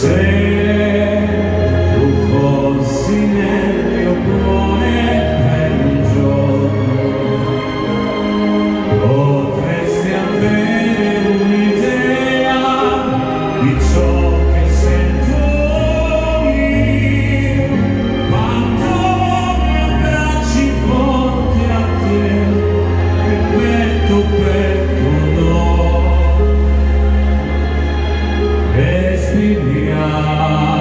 Say We are.